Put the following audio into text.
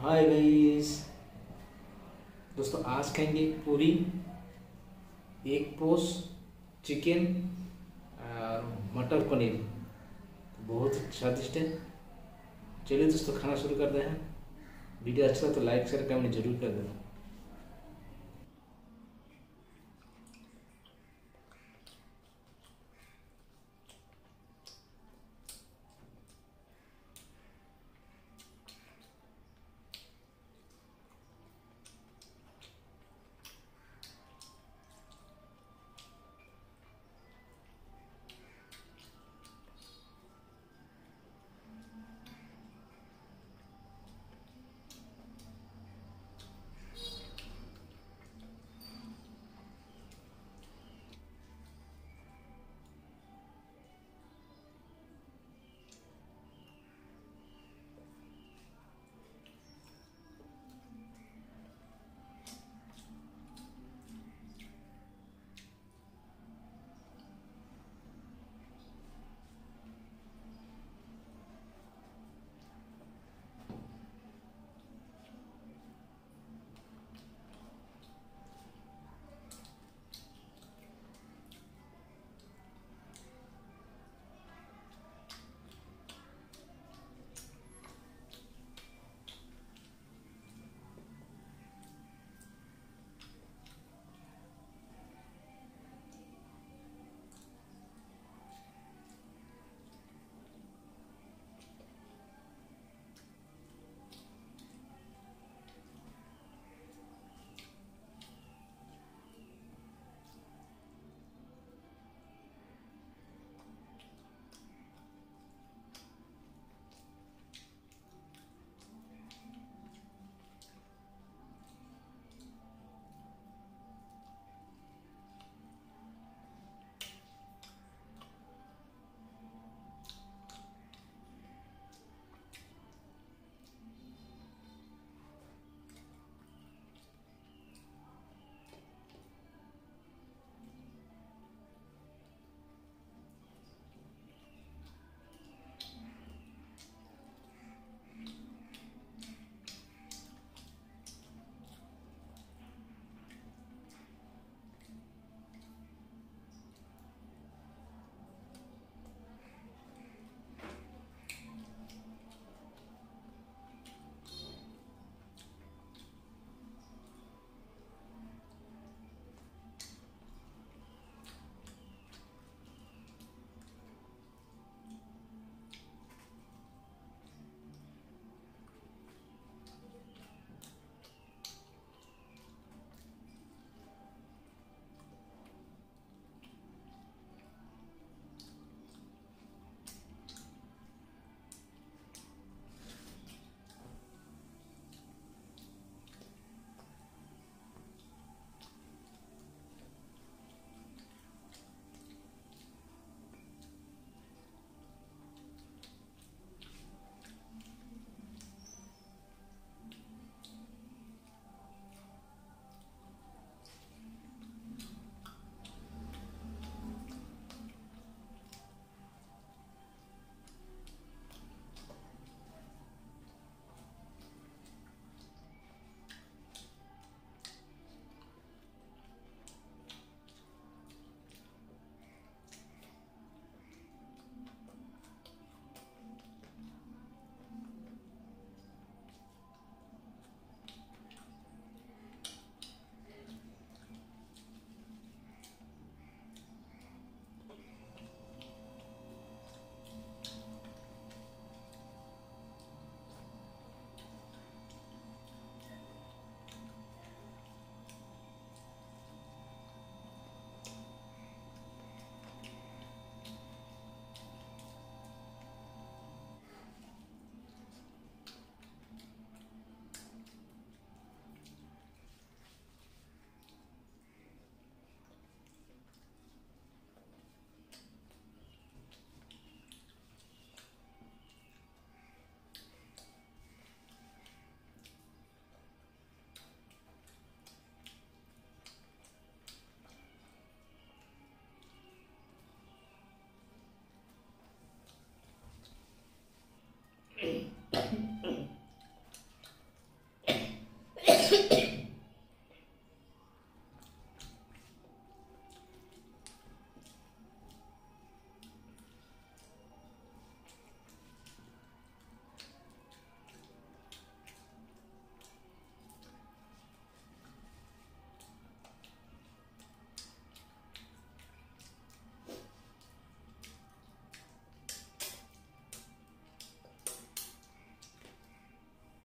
Hi guys. दोस्तों, आज खाएँगे पूरी एक पोस चिकन और मटर पनीर। बहुत स्वादिष्ट है। चलिए दोस्तों, खाना शुरू करते हैं। वीडियो अच्छा तो लाइक शेयर कमेंट ज़रूर कर देना।